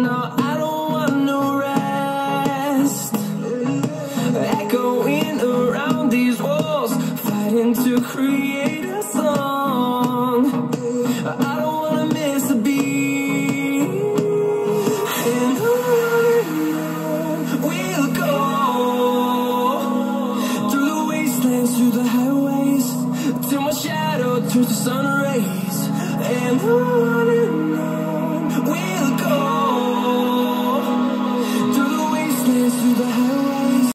No, I don't want no rest. Echoing around these walls, fighting to create a song. I don't wanna miss a beat. And on we'll go through the wastelands, through the highways, till my shadow turns to sun rays. And on